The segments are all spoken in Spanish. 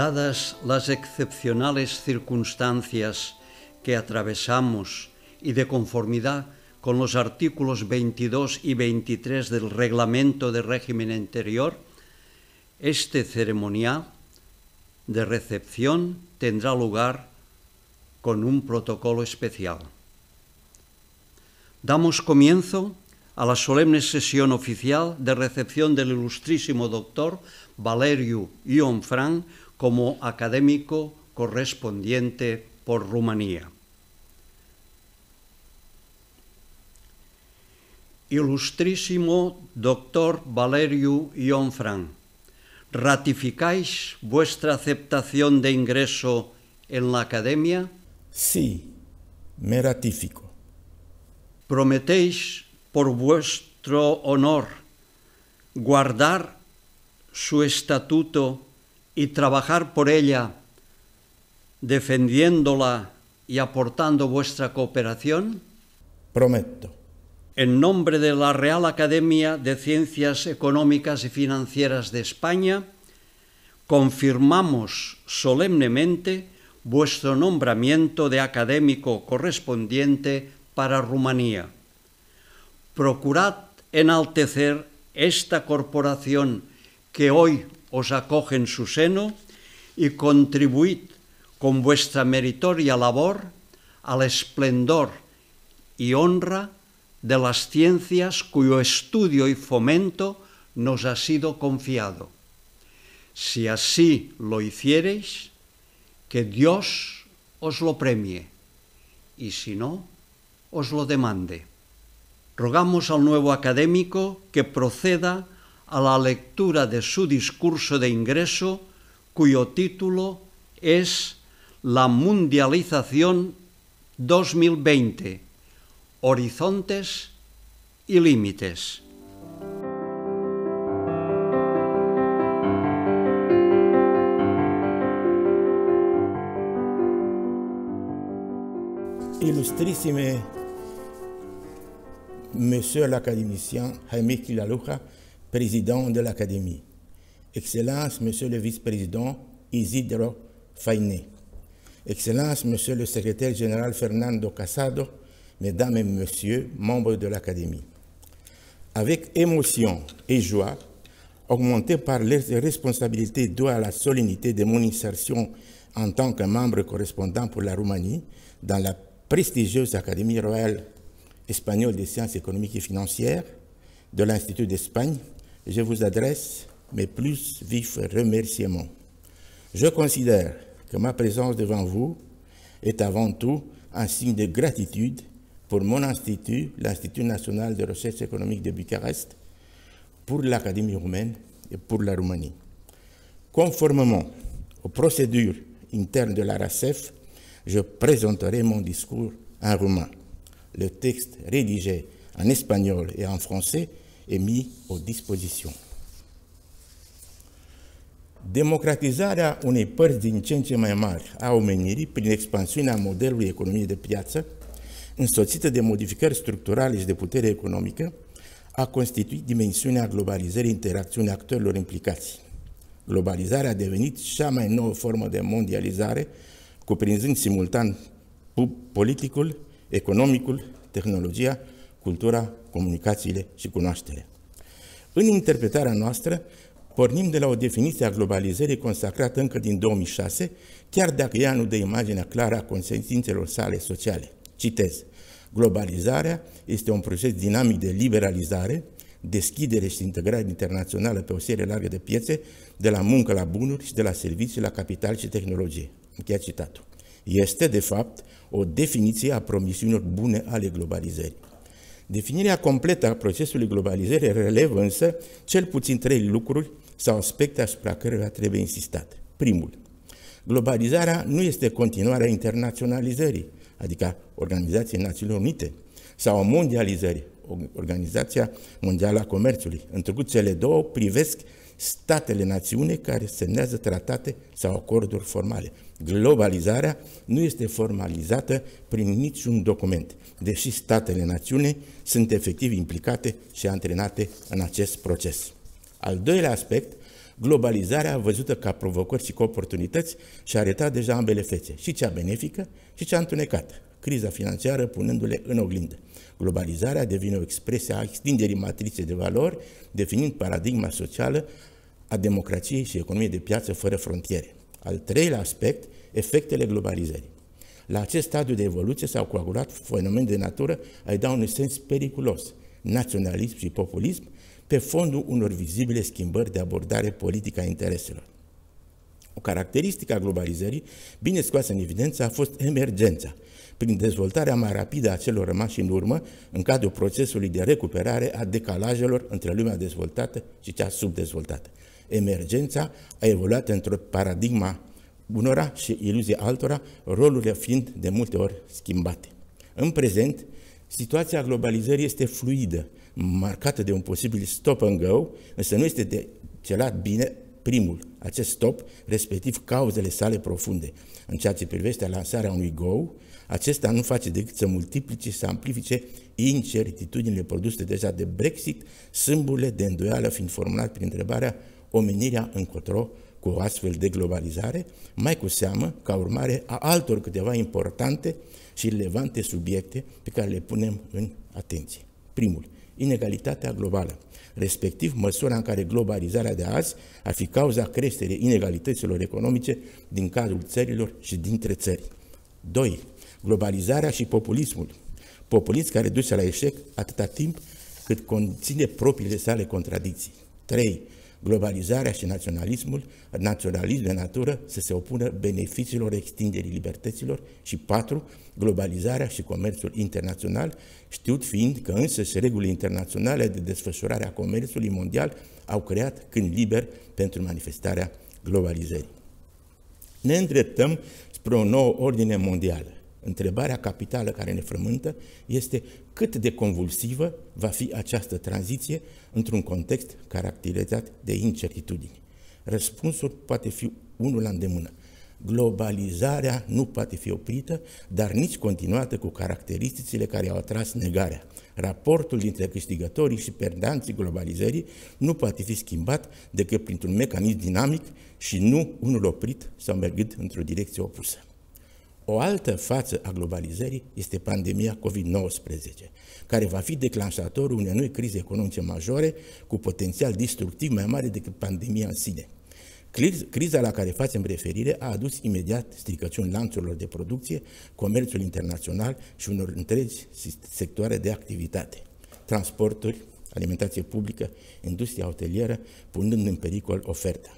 Dadas las excepcionales circunstancias que atravesamos y de conformidad con los artículos 22 y 23 del Reglamento de Régimen Interior, este ceremonial de recepción tendrá lugar con un protocolo especial. Damos comienzo a la solemne sesión oficial de recepción del ilustrísimo doctor Valerio Ionfran como académico correspondiente por Rumanía. Ilustrísimo doctor Valerio Ionfran, ¿ratificáis vuestra aceptación de ingreso en la academia? Sí, me ratifico. ¿Prometéis por vuestro honor guardar su estatuto y trabajar por ella, defendiéndola y aportando vuestra cooperación? Prometo. En nombre de la Real Academia de Ciencias Económicas y Financieras de España, confirmamos solemnemente vuestro nombramiento de académico correspondiente para Rumanía. Procurad enaltecer esta corporación que hoy os acoge en su seno y contribuid con vuestra meritoria labor al esplendor y honra de las ciencias cuyo estudio y fomento nos ha sido confiado. Si así lo hiciereis, que Dios os lo premie, y si no, os lo demande. Rogamos al nuevo académico que proceda a la lectura de su discurso de ingreso, cuyo título es La Mundialización 2020, Horizontes y Límites. Ilustrísime Monsieur l'académicien Jaime Kilaluja, président de l'Académie. Excellence, Monsieur le vice-président Isidro Fainé. Excellence, Monsieur le secrétaire général Fernando Casado, Mesdames et Messieurs, membres de l'Académie. Avec émotion et joie, augmentée par les responsabilités dues à la solennité de mon insertion en tant que membre correspondant pour la Roumanie dans la prestigieuse Académie royale espagnole des sciences économiques et financières de l'Institut d'Espagne, je vous adresse mes plus vifs remerciements. Je considère que ma présence devant vous est avant tout un signe de gratitude pour mon institut, l'Institut national de recherche économique de Bucarest, pour l'Académie roumaine et pour la Roumanie. Conformément aux procédures internes de la RACEF, je présenterai mon discours en roumain. Le texte rédigé en espagnol et en français est mis aux dispozițiuni. Democratizarea unei părți din ce în ce mai mari a omenirii prin expansiunea modelului economiei de piață, însoțită de modificări structurale și de putere economică, a constituit dimensiunea globalizării interacțiunii actorilor implicați. Globalizarea a devenit cea mai nouă formă de mondializare, cuprinzând simultan politicul, economicul, tehnologia, cultura, comunicațiile și cunoașterea. În interpretarea noastră, pornim de la o definiție a globalizării consacrată încă din 2006, chiar dacă ea nu dă imaginea clară a consecințelor sale sociale. Citez. Globalizarea este un proces dinamic de liberalizare, deschidere și integrare internațională pe o serie largă de piețe, de la muncă la bunuri și de la servicii la capital și tehnologie. Încheia citatul. Este, de fapt, o definiție a promisiunilor bune ale globalizării. Definirea completă a procesului globalizării relevă însă cel puțin trei lucruri sau aspecte asupra cărora trebuie insistat. Primul, globalizarea nu este continuarea internaționalizării, adică Organizației Națiunilor Unite, sau a mondializării, Organizația Mondială a Comerțului, întrucât cele două privesc statele națiune care semnează tratate sau acorduri formale. Globalizarea nu este formalizată prin niciun document, deși statele națiune sunt efectiv implicate și antrenate în acest proces. Al doilea aspect, globalizarea văzută ca provocări și ca oportunități și a arătat deja ambele fețe, și cea benefică și cea întunecată, criza financiară punându-le în oglindă. Globalizarea devine o expresie a extinderii matriței de valori, definind paradigma socială a democrației și economiei de piață fără frontiere. Al treilea aspect, efectele globalizării. La acest stadiu de evoluție s-au coagulat fenomeni de natură, ai da un sens periculos, naționalism și populism, pe fondul unor vizibile schimbări de abordare politică a intereselor. O caracteristică a globalizării, bine scoasă în evidență, a fost emergența, prin dezvoltarea mai rapidă a celor rămași în urmă în cadrul procesului de recuperare a decalajelor între lumea dezvoltată și cea subdezvoltată. Emergența a evoluat într-o paradigma unora și iluzie altora, rolurile fiind de multe ori schimbate. În prezent, situația globalizării este fluidă, marcată de un posibil stop and go, însă nu este de celat bine primul, acest stop, respectiv cauzele sale profunde. În ceea ce privește lansarea unui go, acesta nu face decât să multiplice și să amplifice incertitudinile produse deja de Brexit, sâmburile de îndoială fiind formulat prin întrebarea omenirea încotro cu o astfel de globalizare, mai cu seamă ca urmare a altor câteva importante și relevante subiecte pe care le punem în atenție. Primul, inegalitatea globală, respectiv măsura în care globalizarea de azi ar fi cauza creșterii inegalităților economice din cadrul țărilor și dintre țări. 2. Globalizarea și populismul. Populism care duce la eșec atâta timp cât conține propriile sale contradicții. 3 globalizarea și naționalismul, naționalism de natură să se opună beneficiilor extinderii libertăților și patru, globalizarea și comerțul internațional, știut fiind că însă și regulile internaționale de desfășurare a comerțului mondial au creat când liber pentru manifestarea globalizării. Ne îndreptăm spre o nouă ordine mondială. Întrebarea capitală care ne frământă este cât de convulsivă va fi această tranziție într-un context caracterizat de incertitudini. Răspunsul poate fi unul la îndemână. Globalizarea nu poate fi oprită, dar nici continuată cu caracteristicile care au atras negarea. Raportul dintre câștigătorii și perdanții globalizării nu poate fi schimbat decât printr-un mecanism dinamic și nu unul oprit sau mergând într-o direcție opusă. O altă față a globalizării este pandemia COVID-19, care va fi declanșatorul unei noi crize economice majore cu potențial destructiv mai mare decât pandemia în sine. Criza la care facem referire a adus imediat stricăciuni lanțurilor de producție, comerțul internațional și unor întregi sectoare de activitate. Transporturi, alimentație publică, industria hotelieră, punând în pericol oferta.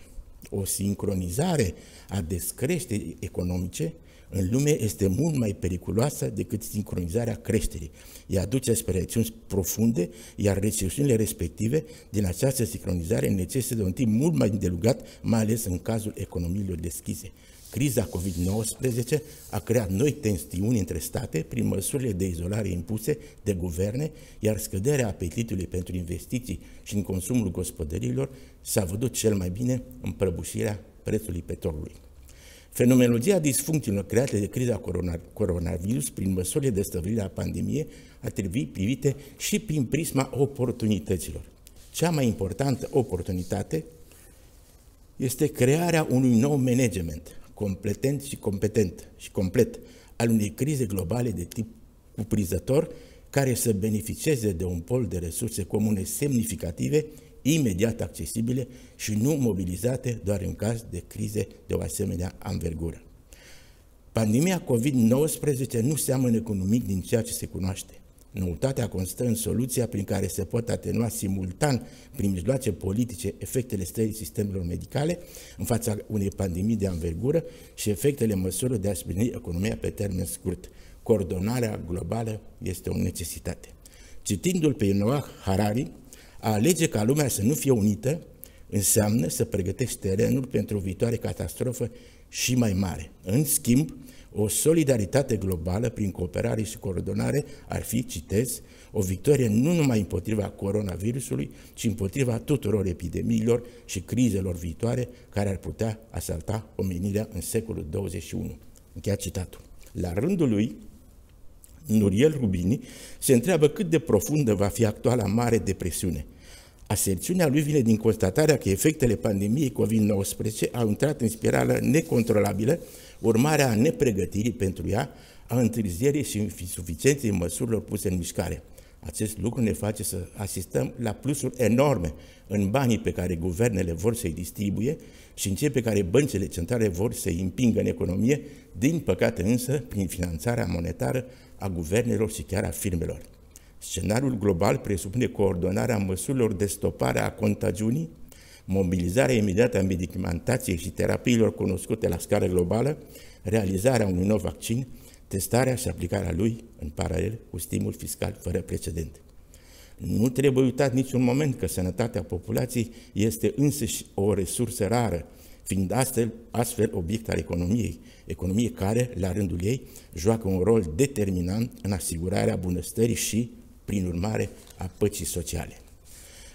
O sincronizare a descreșterii economice în lume este mult mai periculoasă decât sincronizarea creșterii. Ea duce spre reacțiuni profunde, iar recesiunile respective din această sincronizare necesită un timp mult mai îndelugat, mai ales în cazul economiilor deschise. Criza COVID-19 a creat noi tensiuni între state prin măsurile de izolare impuse de guverne, iar scăderea apetitului pentru investiții și în consumul gospodărilor s-a văzut cel mai bine în prăbușirea prețului petrolului. Fenomenologia disfuncțiilor create de criza coronavirus prin măsurile de stăvire a pandemiei ar trebui privite și prin prisma oportunităților. Cea mai importantă oportunitate este crearea unui nou management competent și competent și complet al unei crize globale de tip cuprizător care să beneficieze de un pol de resurse comune semnificative imediat accesibile și nu mobilizate doar în caz de crize de o asemenea anvergură. Pandemia COVID-19 nu seamănă cu nimic din ceea ce se cunoaște. Noutatea constă în soluția prin care se pot atenua simultan, prin mijloace politice, efectele stării sistemelor medicale în fața unei pandemii de anvergură și efectele măsurilor de a sprijini economia pe termen scurt. Coordonarea globală este o necesitate. Citindu-l pe Noah Harari, a alege ca lumea să nu fie unită înseamnă să pregătești terenul pentru o viitoare catastrofă și mai mare. În schimb, o solidaritate globală prin cooperare și coordonare ar fi, citez, o victorie nu numai împotriva coronavirusului, ci împotriva tuturor epidemiilor și crizelor viitoare care ar putea asalta omenirea în secolul 21. Încheia citatul. La rândul lui, Nuriel Rubini se întreabă cât de profundă va fi actuala Mare Depresiune. Aserțiunea lui vine din constatarea că efectele pandemiei COVID-19 au intrat în spirală necontrolabilă, urmarea a nepregătirii pentru ea, a întârzierii și insuficienței măsurilor puse în mișcare. Acest lucru ne face să asistăm la plusuri enorme în banii pe care guvernele vor să-i distribuie și în cei pe care băncile centrale vor să-i împingă în economie, din păcate însă prin finanțarea monetară a guvernelor și chiar a firmelor. Scenariul global presupune coordonarea măsurilor de stopare a contagiunii, mobilizarea imediată a medicamentației și terapiilor cunoscute la scară globală, realizarea unui nou vaccin, testarea și aplicarea lui în paralel cu stimul fiscal fără precedent. Nu trebuie uitat niciun moment că sănătatea populației este însăși o resursă rară, fiind astfel, astfel obiect al economiei, economie care, la rândul ei, joacă un rol determinant în asigurarea bunăstării și, prin urmare, a păcii sociale.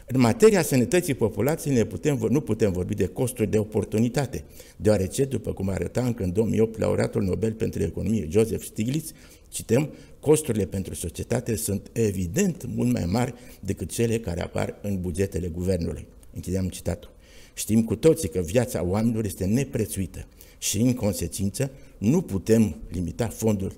În materia sănătății populației ne putem, nu putem vorbi de costuri de oportunitate, deoarece, după cum arăta încă în 2008 laureatul Nobel pentru Economie Joseph Stiglitz, cităm, costurile pentru societate sunt evident mult mai mari decât cele care apar în bugetele guvernului. Închideam citatul. Știm cu toții că viața oamenilor este neprețuită și, în consecință, nu putem limita fondul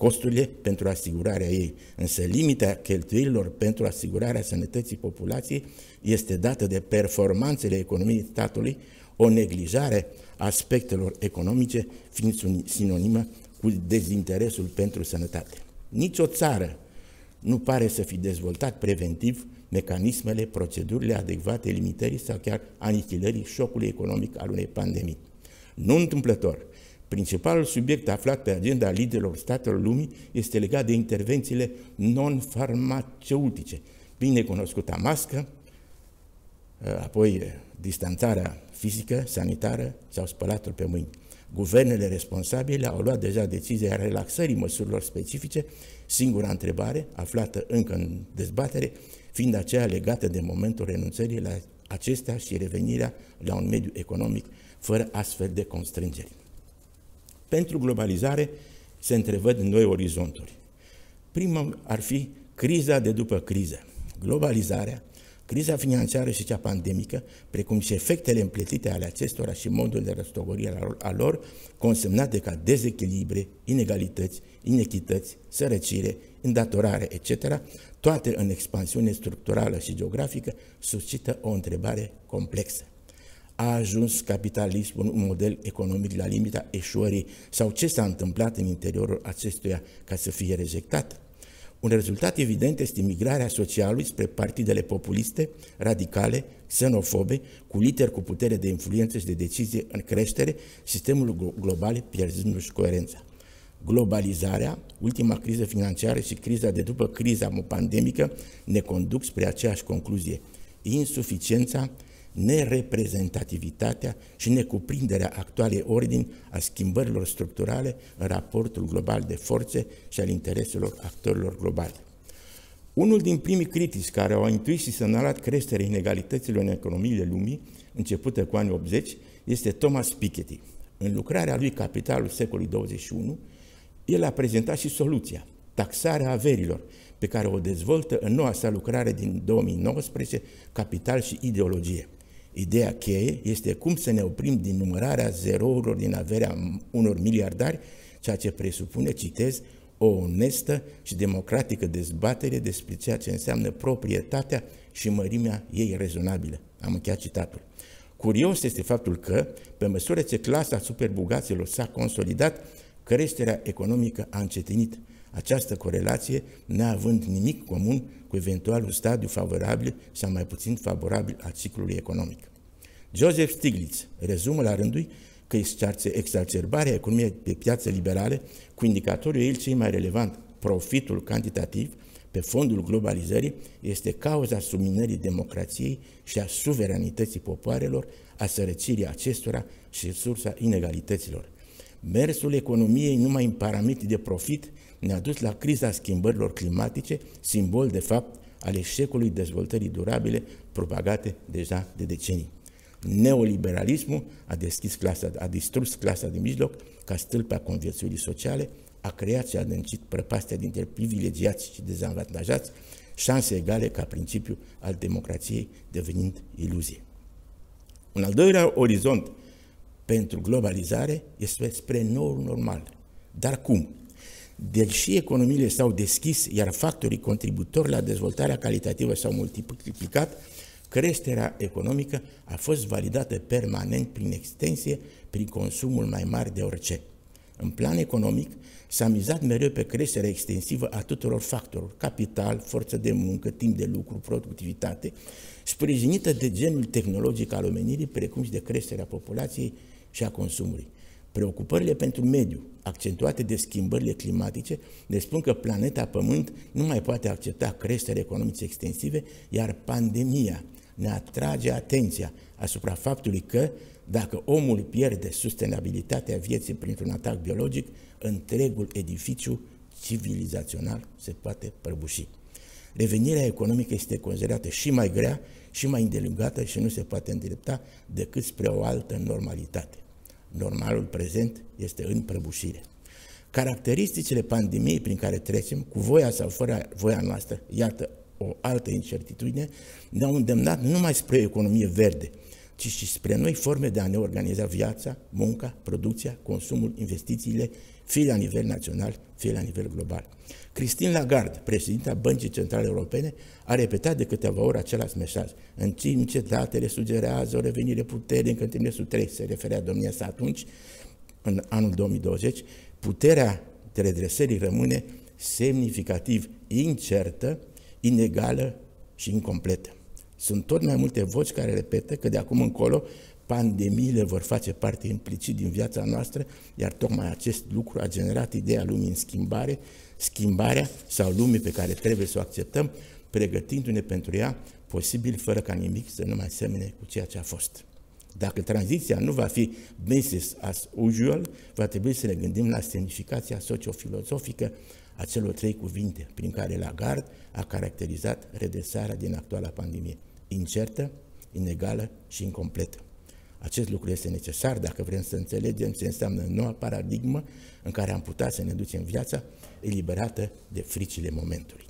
costurile pentru asigurarea ei, însă limita cheltuielilor pentru asigurarea sănătății populației este dată de performanțele economiei statului, o neglijare a aspectelor economice fiind sinonimă cu dezinteresul pentru sănătate. Nici o țară nu pare să fi dezvoltat preventiv mecanismele, procedurile adecvate limitării sau chiar anichilării șocului economic al unei pandemii. Nu întâmplător, Principalul subiect aflat pe agenda liderilor statelor lumii este legat de intervențiile non-farmaceutice, bine cunoscuta mască, apoi distanțarea fizică, sanitară sau spălatul pe mâini. Guvernele responsabile au luat deja decizia relaxării măsurilor specifice, singura întrebare, aflată încă în dezbatere, fiind aceea legată de momentul renunțării la acestea și revenirea la un mediu economic fără astfel de constrângeri. Pentru globalizare se întrevăd noi orizonturi. Primul ar fi criza de după criză. Globalizarea, criza financiară și cea pandemică, precum și efectele împletite ale acestora și modul de răstogorire a lor, consemnate ca dezechilibre, inegalități, inechități, sărăcire, îndatorare, etc., toate în expansiune structurală și geografică, suscită o întrebare complexă a ajuns capitalismul un model economic la limita eșuării sau ce s-a întâmplat în interiorul acestuia ca să fie rejectat? Un rezultat evident este migrarea socialului spre partidele populiste, radicale, xenofobe, cu literi cu putere de influență și de decizie în creștere, sistemul global pierzându-și coerența. Globalizarea, ultima criză financiară și criza de după criza pandemică ne conduc spre aceeași concluzie. Insuficiența nereprezentativitatea și necuprinderea actualei ordini a schimbărilor structurale în raportul global de forțe și al intereselor actorilor globali. Unul din primii critici care au intuit și semnalat creșterea inegalităților în economiile lumii, începută cu anii 80, este Thomas Piketty. În lucrarea lui Capitalul secolului 21, el a prezentat și soluția, taxarea averilor, pe care o dezvoltă în noua sa lucrare din 2019, Capital și ideologie. Ideea cheie este cum să ne oprim din numărarea zerourilor din averea unor miliardari, ceea ce presupune, citez, o onestă și democratică dezbatere despre ceea ce înseamnă proprietatea și mărimea ei rezonabilă. Am încheiat citatul. Curios este faptul că, pe măsură ce clasa superbogaților s-a consolidat, creșterea economică a încetinit. Această corelație neavând nimic comun cu eventualul stadiu favorabil sau mai puțin favorabil al ciclului economic. Joseph Stiglitz rezumă la rândul că exacerbarea economiei pe piață liberale, cu indicatorul ei cei mai relevant, profitul cantitativ, pe fondul globalizării, este cauza subminării democrației și a suveranității popoarelor, a sărăcirii acestora și sursa inegalităților. Mersul economiei numai în parametri de profit ne-a dus la criza schimbărilor climatice, simbol de fapt al eșecului dezvoltării durabile propagate deja de decenii. Neoliberalismul a, deschis clasa, a distrus clasa de mijloc ca stâlp a conviețuirii sociale, a creat și a adâncit prăpastia dintre privilegiați și dezavantajați șanse egale ca principiu al democrației devenind iluzie. Un al doilea orizont pentru globalizare este spre nou normal. Dar cum? Deși economiile s-au deschis, iar factorii contributori la dezvoltarea calitativă s-au multiplicat, creșterea economică a fost validată permanent prin extensie, prin consumul mai mare de orice. În plan economic, s-a mizat mereu pe creșterea extensivă a tuturor factorilor, capital, forță de muncă, timp de lucru, productivitate, sprijinită de genul tehnologic al omenirii, precum și de creșterea populației și a consumului. Preocupările pentru mediu, accentuate de schimbările climatice, ne spun că planeta Pământ nu mai poate accepta creștere economice extensive, iar pandemia ne atrage atenția asupra faptului că, dacă omul pierde sustenabilitatea vieții printr-un atac biologic, întregul edificiu civilizațional se poate prăbuși. Revenirea economică este considerată și mai grea și mai îndelungată și nu se poate îndrepta decât spre o altă normalitate. Normalul prezent este în prăbușire. Caracteristicile pandemiei prin care trecem, cu voia sau fără voia noastră, iată o altă incertitudine, ne-au îndemnat nu numai spre o economie verde, ci și spre noi forme de a ne organiza viața, munca, producția, consumul, investițiile, fie la nivel național, fie la nivel global. Christine Lagarde, președinta Băncii Centrale Europene, a repetat de câteva ori același mesaj. În timp ce datele sugerează o revenire puternică în trimestrul 3, se referea domnia sa atunci, în anul 2020, puterea de redresării rămâne semnificativ incertă, inegală și incompletă. Sunt tot mai multe voci care repetă că de acum încolo pandemiile vor face parte implicit din viața noastră, iar tocmai acest lucru a generat ideea lumii în schimbare, schimbarea sau lumii pe care trebuie să o acceptăm, pregătindu-ne pentru ea, posibil fără ca nimic să nu mai semene cu ceea ce a fost. Dacă tranziția nu va fi business as usual, va trebui să ne gândim la semnificația sociofilozofică a celor trei cuvinte prin care Lagarde a caracterizat redresarea din actuala pandemie. Incertă, inegală și incompletă. Acest lucru este necesar dacă vrem să înțelegem ce înseamnă noua paradigmă în care am putea să ne ducem viața eliberată de fricile momentului.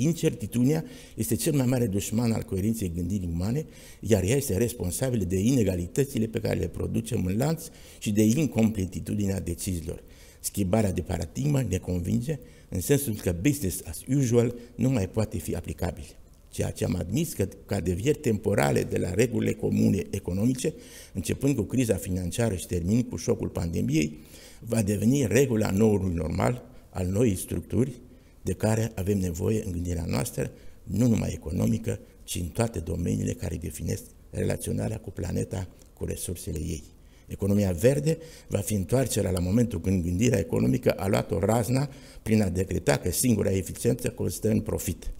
Incertitudinea este cel mai mare dușman al coerenței gândirii umane, iar ea este responsabilă de inegalitățile pe care le producem în lanț și de incompletitudinea deciziilor. Schimbarea de paradigmă ne convinge în sensul că business as usual nu mai poate fi aplicabil ceea ce am admis că, ca devieri temporale de la regulile comune economice, începând cu criza financiară și terminând cu șocul pandemiei, va deveni regula noului normal al noii structuri de care avem nevoie în gândirea noastră, nu numai economică, ci în toate domeniile care definesc relaționarea cu planeta, cu resursele ei. Economia verde va fi întoarcerea la momentul când gândirea economică a luat-o razna prin a decreta că singura eficiență constă în profit.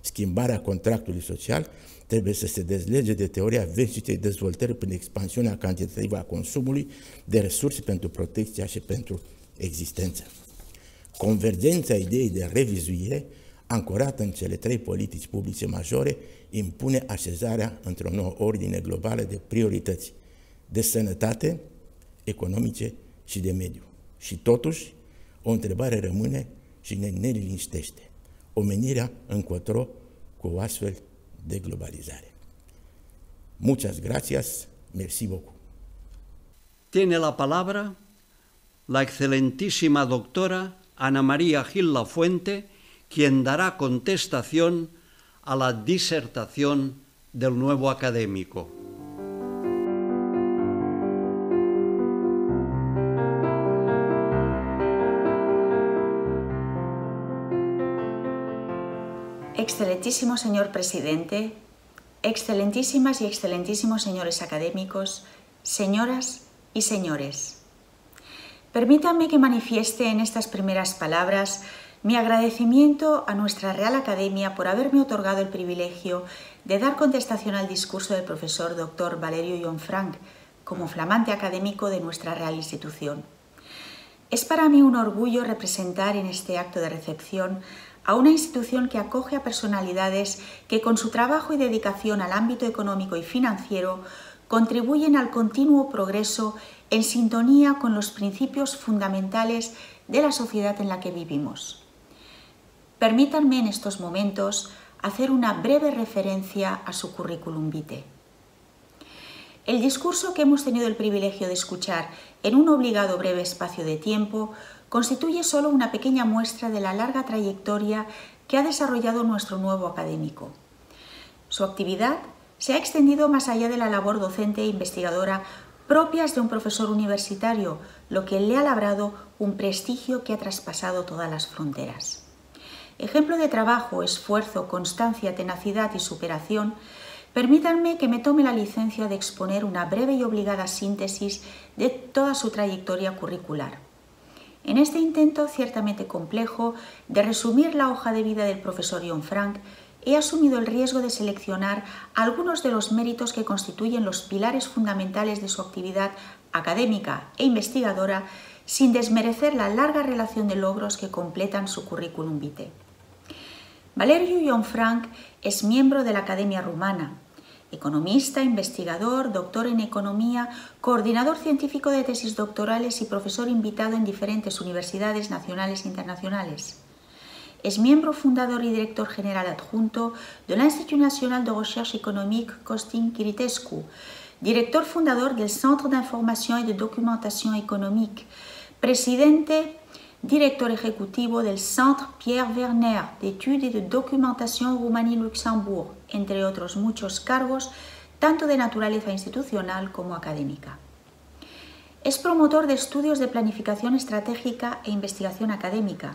Schimbarea contractului social trebuie să se dezlege de teoria veșnicei dezvoltări prin expansiunea cantitativă a consumului de resurse pentru protecția și pentru existență. Convergența ideii de revizuire, ancorată în cele trei politici publice majore, impune așezarea într-o nouă ordine globală de priorități, de sănătate, economice și de mediu. Și totuși, o întrebare rămâne și ne neliniștește omenirea încotro cu o astfel de globalizare. Muchas gracias, merci beaucoup. Tiene la palabra la excelentísima doctora Ana María Gil Fuente, quien dará contestación a la disertación del nuevo académico. Excelentísimo señor presidente, excelentísimas y excelentísimos señores académicos, señoras y señores. Permítanme que manifieste en estas primeras palabras mi agradecimiento a nuestra Real Academia por haberme otorgado el privilegio de dar contestación al discurso del profesor Dr. Valerio John Frank como flamante académico de nuestra Real Institución. Es para mí un orgullo representar en este acto de recepción a una institución que acoge a personalidades que con su trabajo y dedicación al ámbito económico y financiero contribuyen al continuo progreso en sintonía con los principios fundamentales de la sociedad en la que vivimos. permítanme en estos momentos hacer una breve referencia a su currículum vitae. El discurso que hemos tenido el privilegio de escuchar en un obligado breve espacio de tiempo constituye solo una pequeña muestra de la larga trayectoria que ha desarrollado nuestro nuevo académico. Su actividad se ha extendido más allá de la labor docente e investigadora propias de un profesor universitario, lo que le ha labrado un prestigio que ha traspasado todas las fronteras. Ejemplo de trabajo, esfuerzo, constancia, tenacidad y superación, Permítanme que me tome la licencia de exponer una breve y obligada síntesis de toda su trayectoria curricular. En este intento ciertamente complejo de resumir la hoja de vida del profesor John Frank, he asumido el riesgo de seleccionar algunos de los méritos que constituyen los pilares fundamentales de su actividad académica e investigadora sin desmerecer la larga relación de logros que completan su currículum vitae. Valerio John Frank es miembro de la Academia Rumana, economista, investigador, doctor en economía, coordinador científico de tesis doctorales y profesor invitado en diferentes universidades nacionales e internacionales. Es miembro fundador y director general adjunto de l'Institut National de Recherche Économique Costin Kiritescu, director fundador del Centre d'Information et de Documentation Économique, presidente director ejecutivo del Centre Pierre Werner d'études et de documentation Roumanie-Luxembourg, entre otros muchos cargos, tanto de naturaleza institucional como académica. Es promotor de estudios de planificación estratégica e investigación académica.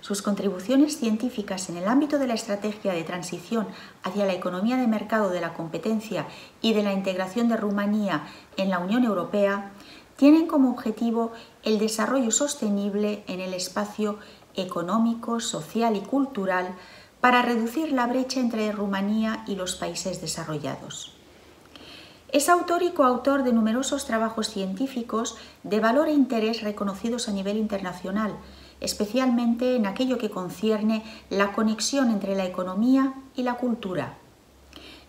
Sus contribuciones científicas en el ámbito de la estrategia de transición hacia la economía de mercado de la competencia y de la integración de Rumanía en la Unión Europea tienen como objetivo el desarrollo sostenible en el espacio económico, social y cultural para reducir la brecha entre Rumanía y los países desarrollados. Es autor y coautor de numerosos trabajos científicos de valor e interés reconocidos a nivel internacional, especialmente en aquello que concierne la conexión entre la economía y la cultura.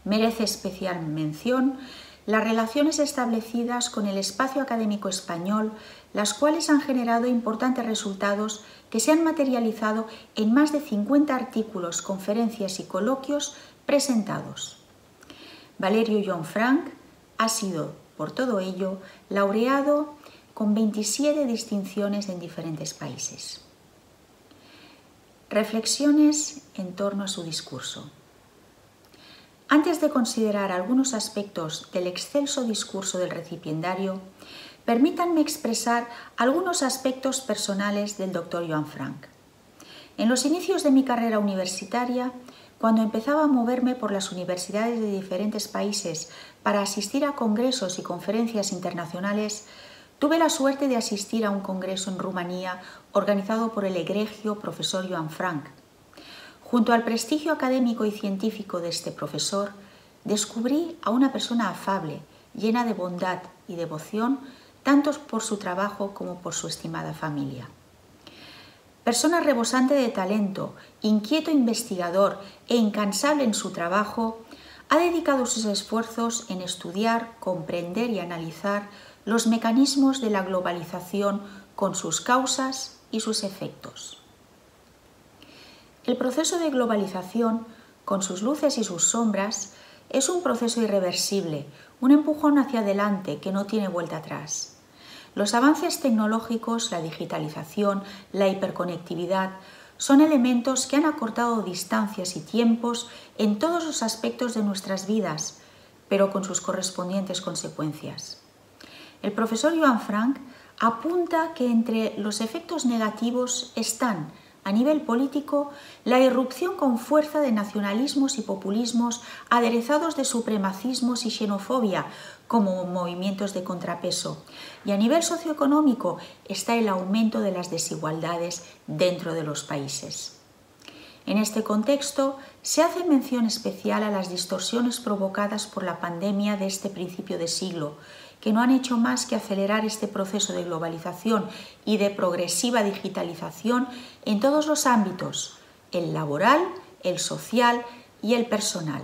Merece especial mención las relaciones establecidas con el espacio académico español, las cuales han generado importantes resultados que se han materializado en más de 50 artículos, conferencias y coloquios presentados. Valerio John Frank ha sido, por todo ello, laureado con 27 distinciones en diferentes países. Reflexiones en torno a su discurso. Antes de considerar algunos aspectos del excelso discurso del recipiendario, permítanme expresar algunos aspectos personales del Dr. Joan Frank. En los inicios de mi carrera universitaria, cuando empezaba a moverme por las universidades de diferentes países para asistir a congresos y conferencias internacionales, tuve la suerte de asistir a un congreso en Rumanía organizado por el egregio profesor Joan Frank, Junto al prestigio académico y científico de este profesor, descubrí a una persona afable, llena de bondad y devoción, tanto por su trabajo como por su estimada familia. Persona rebosante de talento, inquieto investigador e incansable en su trabajo, ha dedicado sus esfuerzos en estudiar, comprender y analizar los mecanismos de la globalización con sus causas y sus efectos. El proceso de globalización, con sus luces y sus sombras, es un proceso irreversible, un empujón hacia adelante que no tiene vuelta atrás. Los avances tecnológicos, la digitalización, la hiperconectividad, son elementos que han acortado distancias y tiempos en todos los aspectos de nuestras vidas, pero con sus correspondientes consecuencias. El profesor Joan Frank apunta que entre los efectos negativos están a nivel político, la irrupción con fuerza de nacionalismos y populismos aderezados de supremacismos y xenofobia como movimientos de contrapeso. Y a nivel socioeconómico está el aumento de las desigualdades dentro de los países. En este contexto, se hace mención especial a las distorsiones provocadas por la pandemia de este principio de siglo, que no han hecho más que acelerar este proceso de globalización y de progresiva digitalización en todos los ámbitos, el laboral, el social y el personal.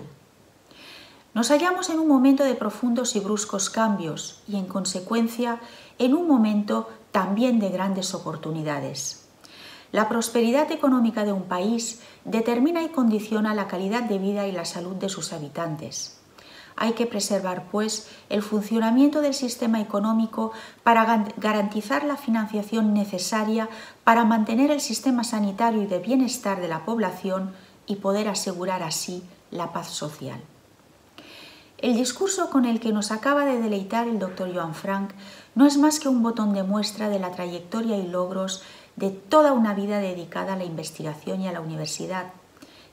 Nos hallamos en un momento de profundos y bruscos cambios y, en consecuencia, en un momento también de grandes oportunidades. La prosperidad económica de un país determina y condiciona la calidad de vida y la salud de sus habitantes. Hay que preservar, pues, el funcionamiento del sistema económico para garantizar la financiación necesaria para mantener el sistema sanitario y de bienestar de la población y poder asegurar así la paz social. El discurso con el que nos acaba de deleitar el doctor Joan Frank no es más que un botón de muestra de la trayectoria y logros de toda una vida dedicada a la investigación y a la universidad,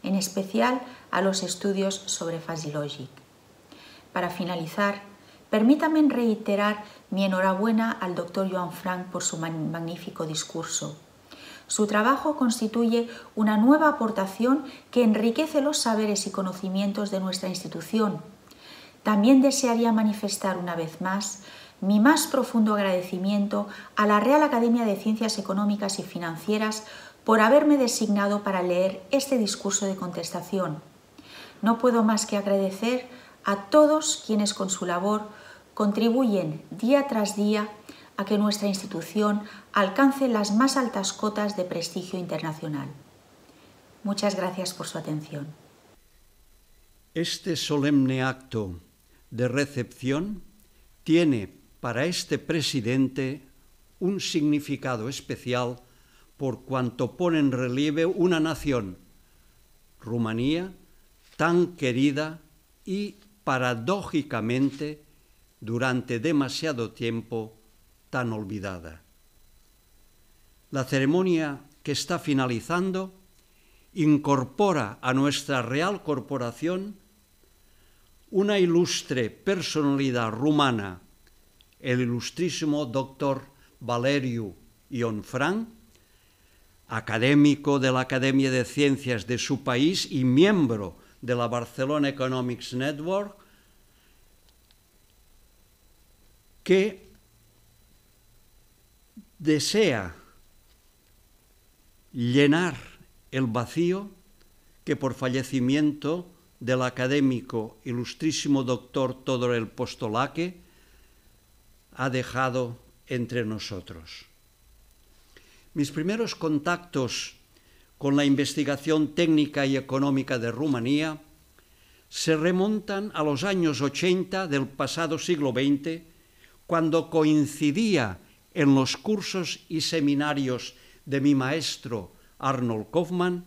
en especial a los estudios sobre Fasilogic. Para finalizar, permítame reiterar mi enhorabuena al doctor Joan Frank por su magnífico discurso. Su trabajo constituye una nueva aportación que enriquece los saberes y conocimientos de nuestra institución. También desearía manifestar una vez más mi más profundo agradecimiento a la Real Academia de Ciencias Económicas y Financieras por haberme designado para leer este discurso de contestación. No puedo más que agradecer a todos quienes con su labor contribuyen día tras día a que nuestra institución alcance las más altas cotas de prestigio internacional. Muchas gracias por su atención. Este solemne acto de recepción tiene para este presidente un significado especial por cuanto pone en relieve una nación, Rumanía, tan querida y paradójicamente durante demasiado tiempo tan olvidada. La ceremonia que está finalizando incorpora a nuestra Real Corporación una ilustre personalidad rumana el ilustrísimo doctor Valerio Ionfran, académico de la Academia de Ciencias de su país y miembro de la Barcelona Economics Network, que desea llenar el vacío que por fallecimiento del académico ilustrísimo doctor Todor el Postolaque ha dejado entre nosotros. Mis primeros contactos con la investigación técnica y económica de Rumanía se remontan a los años 80 del pasado siglo XX, cuando coincidía en los cursos y seminarios de mi maestro Arnold Kaufmann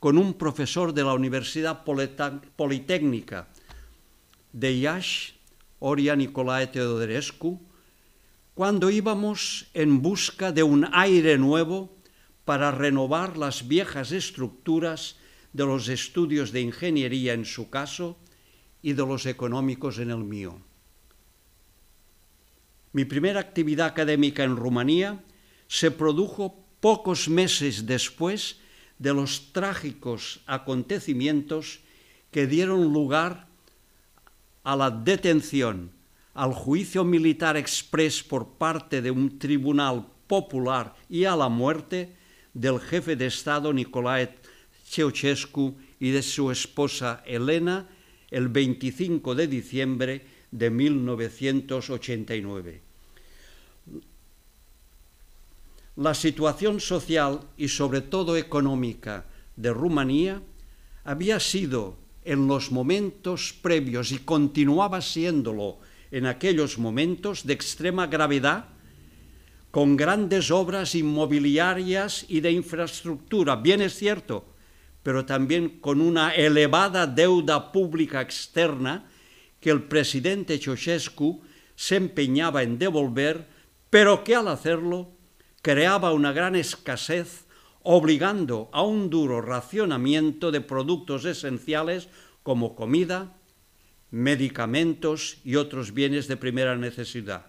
con un profesor de la Universidad Politécnica de Iași, Oria Nicolae Teodorescu, cuando íbamos en busca de un aire nuevo para renovar las viejas estructuras de los estudios de ingeniería en su caso y de los económicos en el mío. Mi primera actividad académica en Rumanía se produjo pocos meses después de los trágicos acontecimientos que dieron lugar a la detención al juicio militar express por parte de un tribunal popular y a la muerte del jefe de Estado Nicolae Ceausescu y de su esposa Elena el 25 de diciembre de 1989. La situación social y sobre todo económica de Rumanía había sido en los momentos previos y continuaba siéndolo en aquellos momentos de extrema gravedad, con grandes obras inmobiliarias y de infraestructura, bien es cierto, pero también con una elevada deuda pública externa que el presidente Ceausescu se empeñaba en devolver, pero que al hacerlo creaba una gran escasez, obligando a un duro racionamiento de productos esenciales como comida, medicamentos y otros bienes de primera necesidad.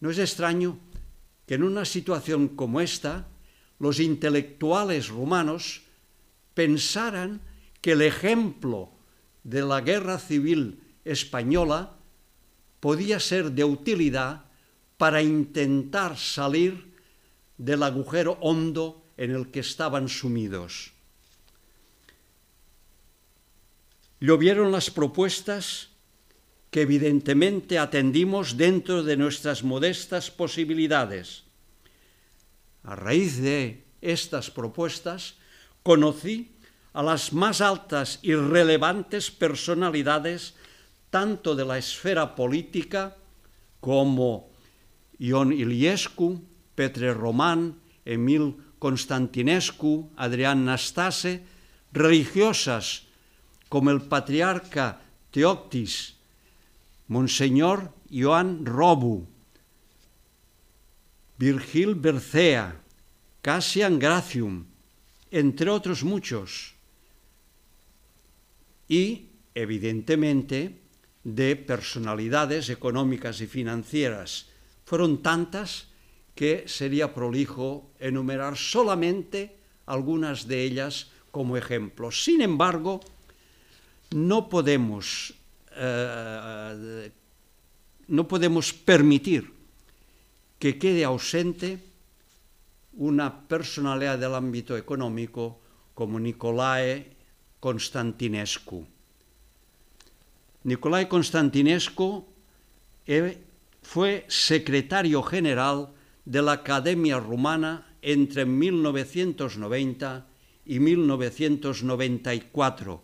No es extraño que en una situación como esta, los intelectuales rumanos pensaran que el ejemplo de la guerra civil española podía ser de utilidad para intentar salir del agujero hondo en el que estaban sumidos. Llovieron las propuestas que evidentemente atendimos dentro de nuestras modestas posibilidades. A raíz de estas propuestas, conocí a las más altas y relevantes personalidades tanto de la esfera política como Ion Iliescu, Petre Román, Emil Constantinescu, Adrián Nastase, religiosas como el patriarca Teoctis, Monseñor Joan Robu, Virgil Bercea, Cassian Gracium, entre otros muchos. Y, evidentemente, de personalidades económicas y financieras. Fueron tantas que sería prolijo enumerar solamente algunas de ellas como ejemplos. Sin embargo, no podemos, eh, no podemos permitir que quede ausente una personalidad del ámbito económico como Nicolae Constantinescu. Nicolae Constantinescu eh, fue secretario general de la Academia Rumana entre 1990 y 1994,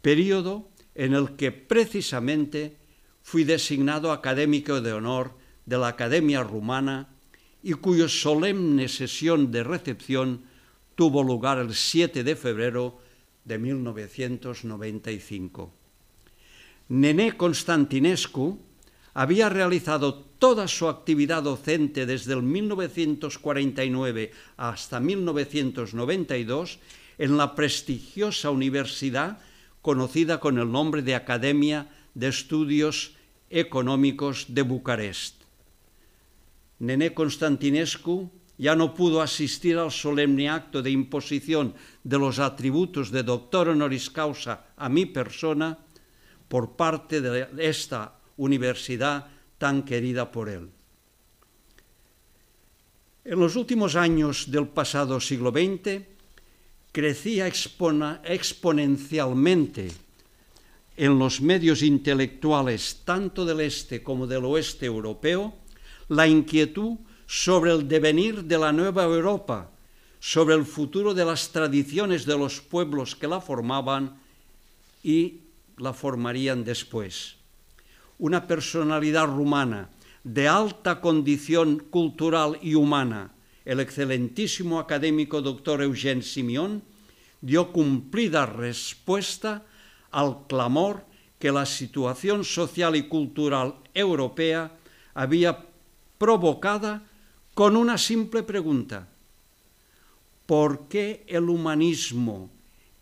periodo en el que precisamente fui designado académico de honor de la Academia Rumana y cuya solemne sesión de recepción tuvo lugar el 7 de febrero de 1995. Nené Constantinescu había realizado toda su actividad docente desde el 1949 hasta 1992 en la prestigiosa universidad conocida con el nombre de Academia de Estudios Económicos de Bucarest. Nené Constantinescu ya no pudo asistir al solemne acto de imposición de los atributos de doctor honoris causa a mi persona por parte de esta universidad tan querida por él. En los últimos años del pasado siglo XX crecía exponencialmente en los medios intelectuales tanto del este como del oeste europeo la inquietud sobre el devenir de la nueva Europa, sobre el futuro de las tradiciones de los pueblos que la formaban y la formarían después. Una personalidad rumana de alta condición cultural y humana, el excelentísimo académico doctor Eugène Simeón, dio cumplida respuesta al clamor que la situación social y cultural europea había provocada con una simple pregunta. ¿Por qué el humanismo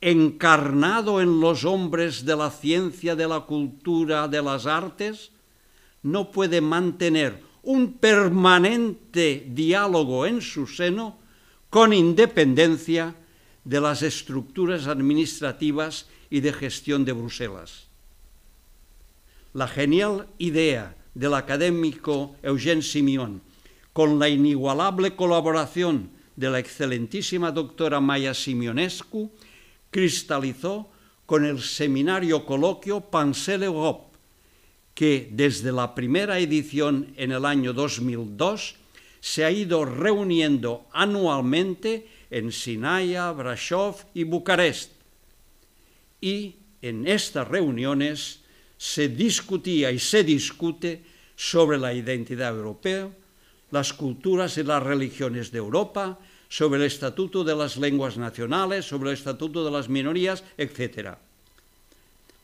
encarnado en los hombres de la ciencia, de la cultura, de las artes, no puede mantener un permanente diálogo en su seno con independencia de las estructuras administrativas y de gestión de Bruselas. La genial idea del académico Eugène Simeón, con la inigualable colaboración de la excelentísima doctora Maya Simionescu, cristalizó con el seminario coloquio Pensée l'Europe, que desde la primera edición en el año 2002 se ha ido reuniendo anualmente en Sinaia, Brasov y Bucarest. Y en estas reuniones se discutía y se discute sobre la identidad europea, las culturas y las religiones de Europa, sobre el Estatuto de las Lenguas Nacionales, sobre el Estatuto de las Minorías, etc.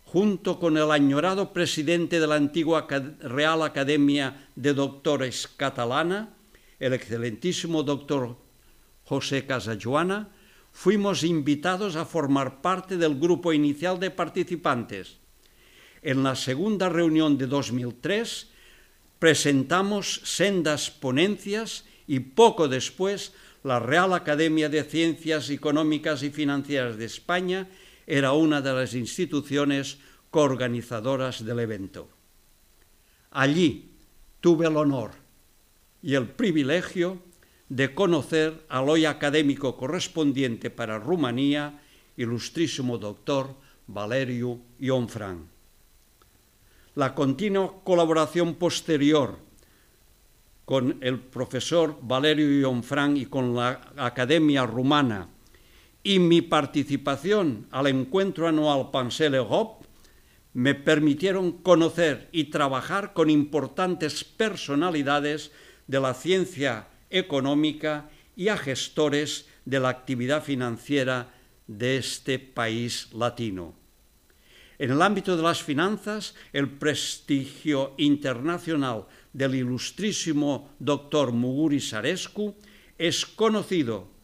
Junto con el añorado presidente de la antigua Real Academia de Doctores Catalana, el excelentísimo doctor José Casajuana, fuimos invitados a formar parte del grupo inicial de participantes. En la segunda reunión de 2003 presentamos sendas ponencias y poco después la Real Academia de Ciencias Económicas y Financieras de España era una de las instituciones coorganizadoras del evento. Allí tuve el honor y el privilegio de conocer al hoy académico correspondiente para Rumanía, ilustrísimo doctor Valerio Ionfran. La continua colaboración posterior con el profesor Valerio Ionfran y con la Academia Rumana y mi participación al encuentro anual Pansel Europe me permitieron conocer y trabajar con importantes personalidades de la ciencia económica y a gestores de la actividad financiera de este país latino. En el ámbito de las finanzas, el prestigio internacional del ilustrísimo doctor Muguri Sarescu es conocido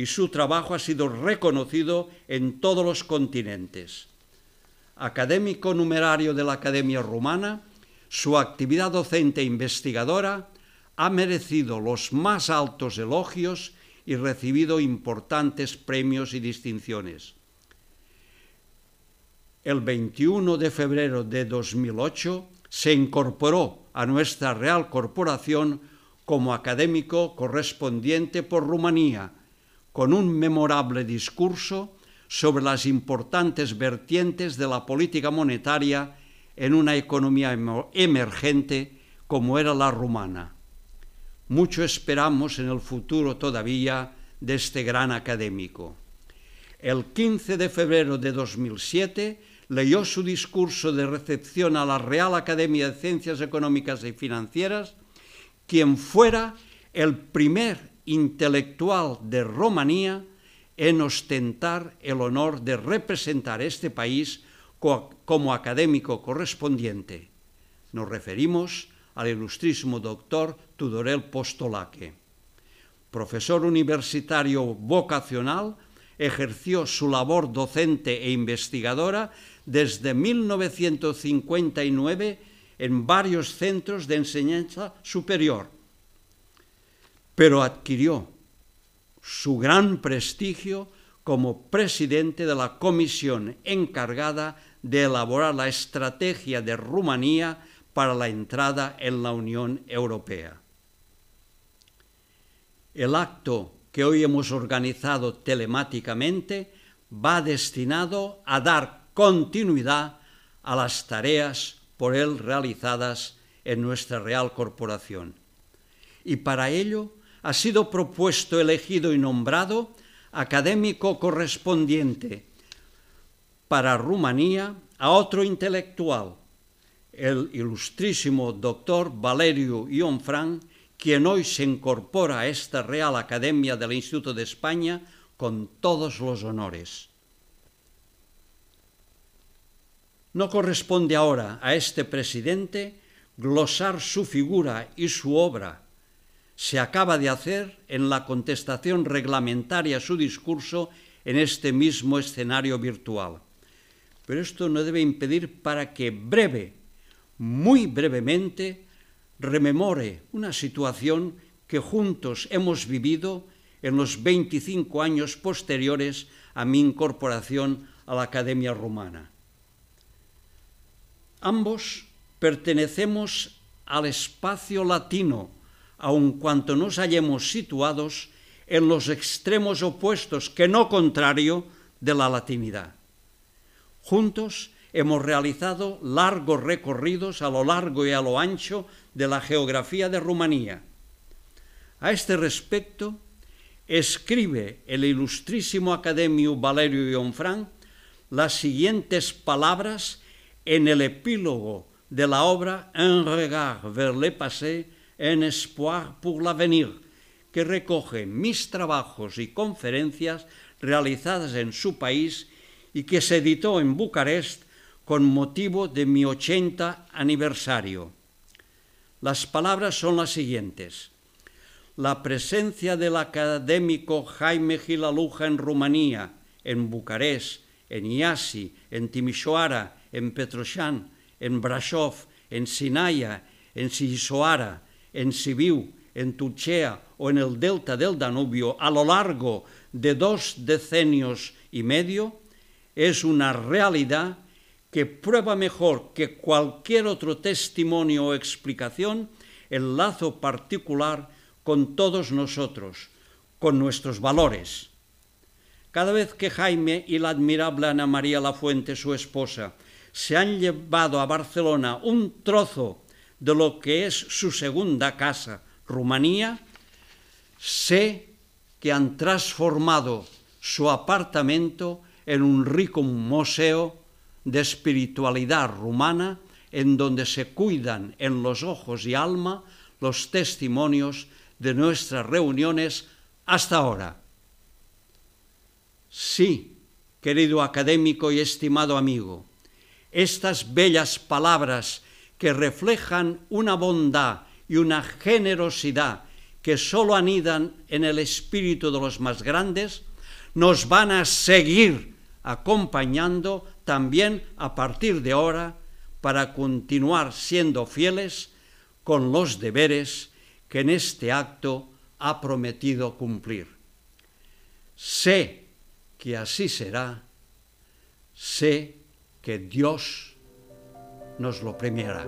y su trabajo ha sido reconocido en todos los continentes. Académico numerario de la Academia Rumana, su actividad docente e investigadora ha merecido los más altos elogios y recibido importantes premios y distinciones. El 21 de febrero de 2008 se incorporó a nuestra Real Corporación como académico correspondiente por Rumanía, con un memorable discurso sobre las importantes vertientes de la política monetaria en una economía emergente como era la rumana. Mucho esperamos en el futuro todavía de este gran académico. El 15 de febrero de 2007 leyó su discurso de recepción a la Real Academia de Ciencias Económicas y Financieras, quien fuera el primer intelectual de Rumanía en ostentar el honor de representar este país como académico correspondiente. Nos referimos al ilustrísimo doctor Tudorel Postolaque. Profesor universitario vocacional, ejerció su labor docente e investigadora desde 1959 en varios centros de enseñanza superior, pero adquirió su gran prestigio como presidente de la comisión encargada de elaborar la estrategia de Rumanía para la entrada en la Unión Europea. El acto que hoy hemos organizado telemáticamente va destinado a dar continuidad a las tareas por él realizadas en nuestra Real Corporación. Y para ello ha sido propuesto, elegido y nombrado académico correspondiente para Rumanía a otro intelectual, el ilustrísimo doctor Valerio Ionfran, quien hoy se incorpora a esta Real Academia del Instituto de España con todos los honores. No corresponde ahora a este presidente glosar su figura y su obra. Se acaba de hacer en la contestación reglamentaria a su discurso en este mismo escenario virtual. Pero esto no debe impedir para que breve muy brevemente rememore una situación que juntos hemos vivido en los 25 años posteriores a mi incorporación a la Academia Romana. Ambos pertenecemos al espacio latino, aun cuanto nos hallemos situados en los extremos opuestos, que no contrario, de la latinidad. Juntos hemos realizado largos recorridos a lo largo y a lo ancho de la geografía de Rumanía. A este respecto, escribe el ilustrísimo académico Valerio Ionfran las siguientes palabras en el epílogo de la obra Un regard vers le passé, un espoir pour l'avenir, que recoge mis trabajos y conferencias realizadas en su país y que se editó en Bucarest con motivo de mi 80 aniversario. Las palabras son las siguientes. La presencia del académico Jaime Gilaluja en Rumanía, en Bucarest, en Iasi, en Timișoara, en Petroșan, en Brasov, en Sinaia, en Sisoara, en Sibiu, en Tulcea o en el delta del Danubio a lo largo de dos decenios y medio es una realidad que prueba mejor que cualquier otro testimonio o explicación el lazo particular con todos nosotros, con nuestros valores. Cada vez que Jaime y la admirable Ana María Lafuente, su esposa, se han llevado a Barcelona un trozo de lo que es su segunda casa, Rumanía, sé que han transformado su apartamento en un rico museo de espiritualidad rumana en donde se cuidan en los ojos y alma los testimonios de nuestras reuniones hasta ahora. Sí, querido académico y estimado amigo, estas bellas palabras que reflejan una bondad y una generosidad que sólo anidan en el espíritu de los más grandes, nos van a seguir acompañando también a partir de ahora para continuar siendo fieles con los deberes que en este acto ha prometido cumplir. Sé que así será, sé que Dios nos lo premiará.